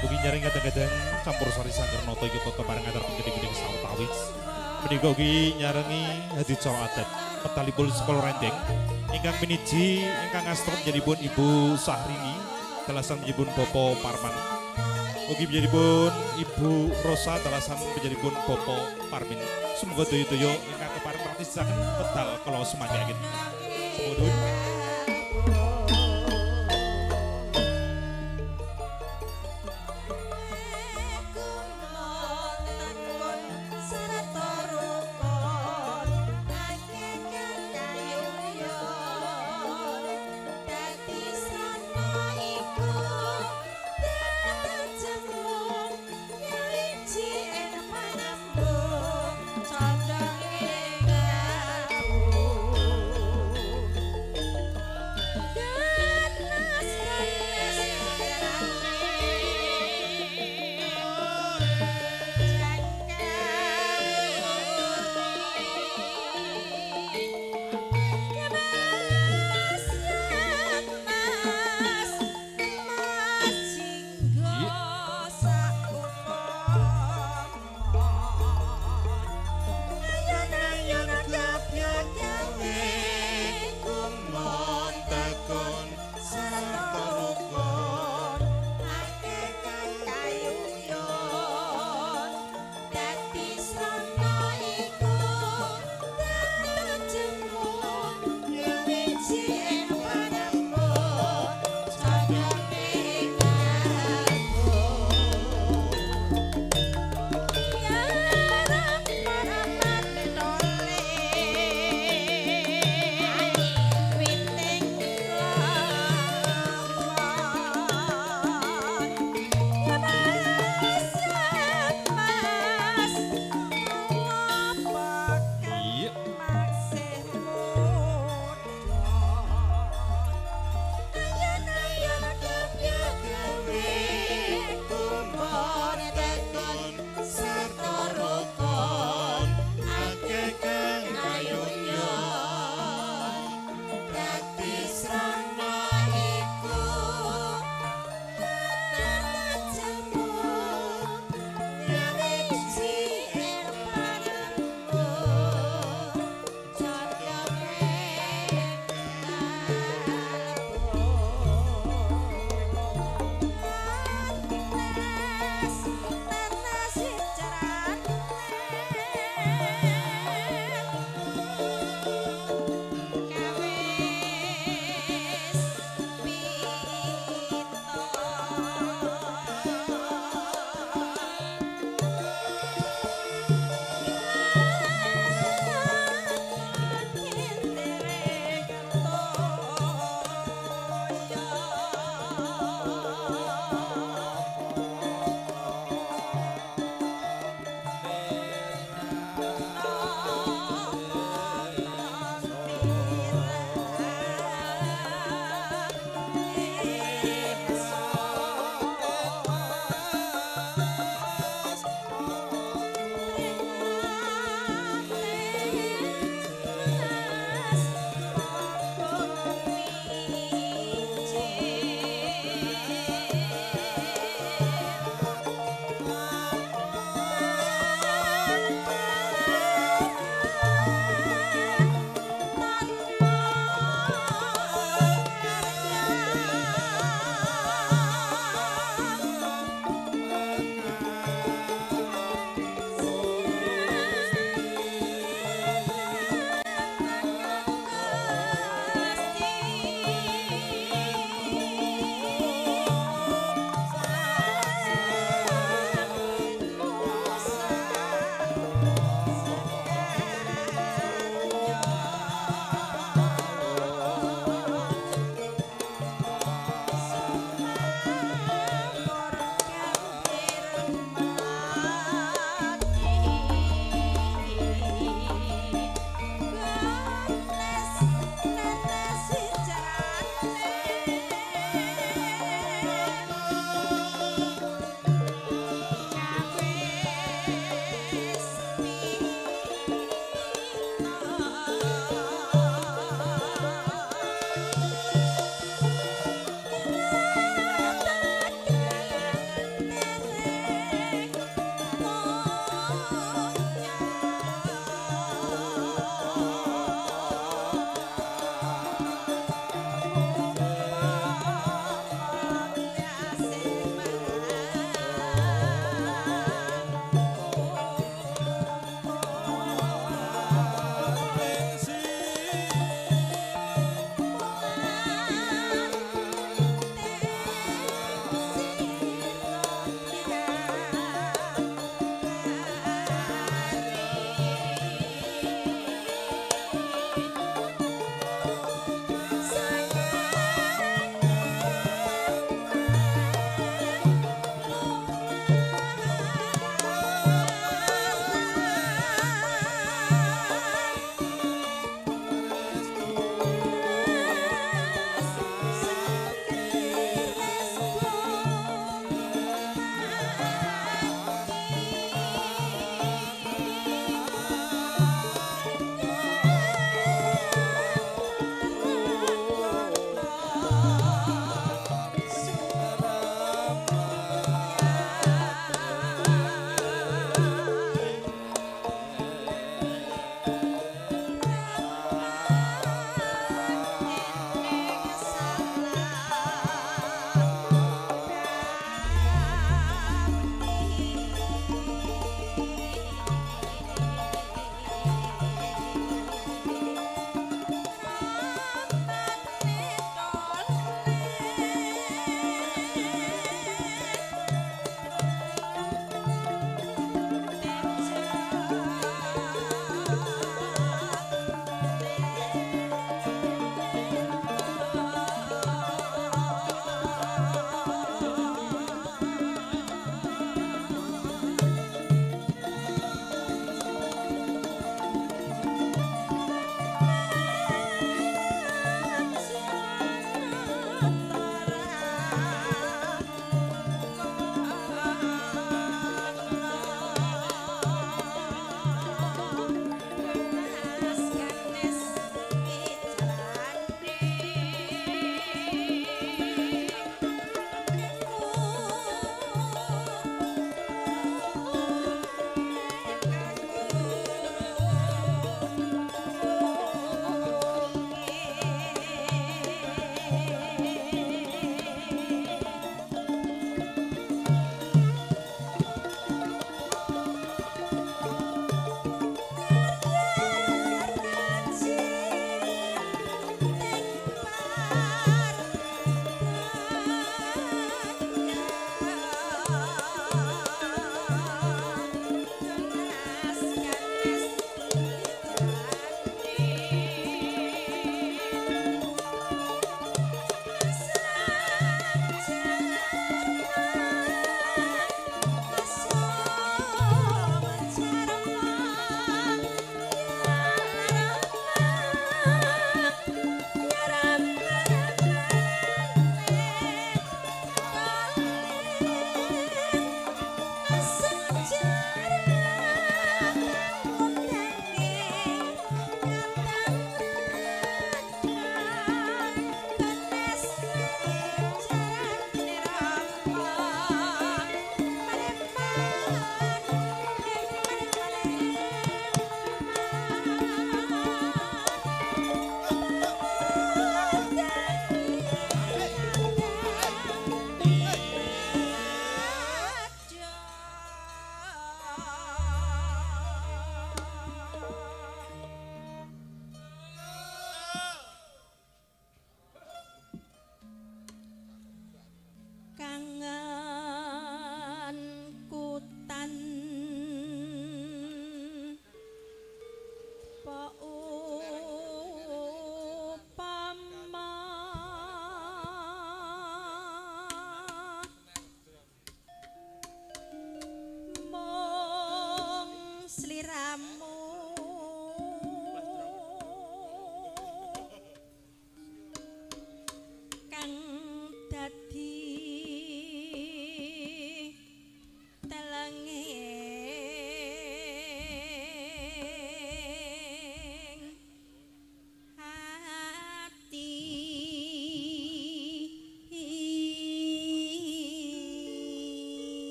Mugi nyaring kadang-kadang campur sari sanggar noto iki toto bareng antar gede-gede sawetawis. Menika ugi nyarengi hadi cara adat petalipun sekolah rendeng. Ingkang miniji ingkang astro menjadipun Ibu Sahrini dalasan menjadipun Bopo Parman. Ugi menjadipun Ibu Rosa dalasan menjadipun Bopo Parmin. Semoga doyo-doyo ingkang kepareng praktisisaken pedal kalau semanyakin Semoga doyo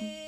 You.